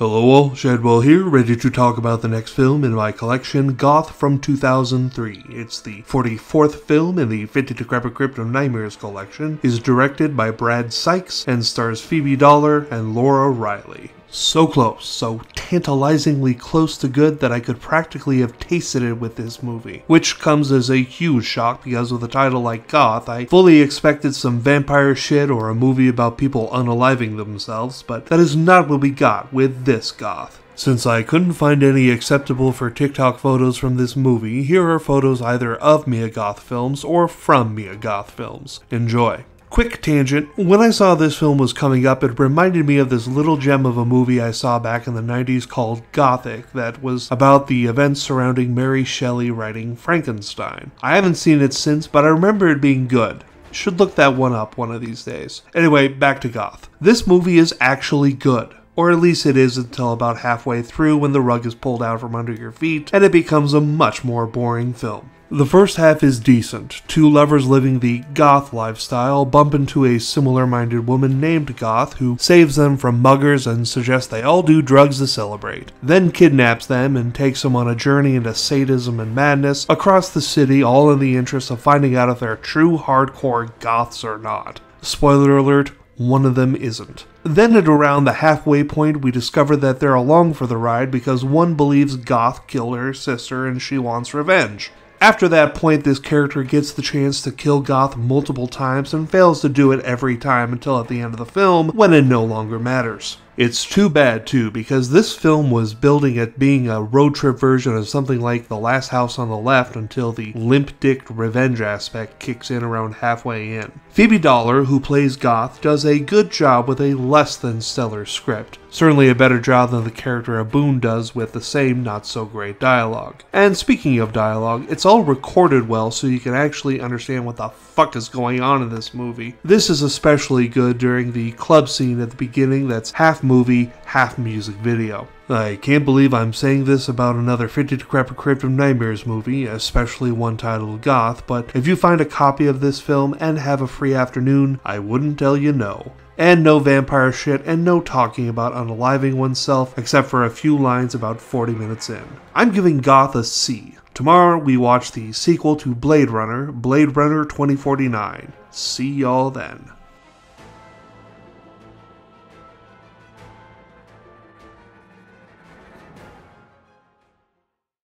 Hello all, Shadwell here, ready to talk about the next film in my collection, Goth from 2003. It's the 44th film in the 50 Decrepit Nightmares collection, is directed by Brad Sykes, and stars Phoebe Dollar and Laura Riley. So close, so tantalizingly close to good that I could practically have tasted it with this movie. Which comes as a huge shock because with a title like Goth, I fully expected some vampire shit or a movie about people unaliving themselves, but that is not what we got with this Goth. Since I couldn't find any acceptable for TikTok photos from this movie, here are photos either of Mia Goth films or from Mia Goth films. Enjoy. Quick tangent, when I saw this film was coming up, it reminded me of this little gem of a movie I saw back in the 90s called Gothic that was about the events surrounding Mary Shelley writing Frankenstein. I haven't seen it since, but I remember it being good. Should look that one up one of these days. Anyway, back to Goth. This movie is actually good. Or at least it is until about halfway through when the rug is pulled out from under your feet and it becomes a much more boring film. The first half is decent. Two lovers living the goth lifestyle bump into a similar minded woman named Goth who saves them from muggers and suggests they all do drugs to celebrate. Then kidnaps them and takes them on a journey into sadism and madness across the city, all in the interest of finding out if they're true hardcore goths or not. Spoiler alert, one of them isn't. Then at around the halfway point, we discover that they're along for the ride because one believes Goth killed her sister and she wants revenge. After that point, this character gets the chance to kill Goth multiple times and fails to do it every time until at the end of the film, when it no longer matters. It's too bad, too, because this film was building at being a road trip version of something like The Last House on the Left until the limp dick revenge aspect kicks in around halfway in. Phoebe Dollar, who plays Goth, does a good job with a less than stellar script. Certainly a better job than the character Aboon does with the same not so great dialogue. And speaking of dialogue, it's all recorded well so you can actually understand what the fuck is going on in this movie. This is especially good during the club scene at the beginning that's half movie, half music video. I can't believe I'm saying this about another 50 Decrepit Crypt of Nightmares movie, especially one titled Goth, but if you find a copy of this film and have a free afternoon, I wouldn't tell you no. And no vampire shit, and no talking about unaliving oneself, except for a few lines about 40 minutes in. I'm giving Goth a C. Tomorrow we watch the sequel to Blade Runner, Blade Runner 2049. See y'all then.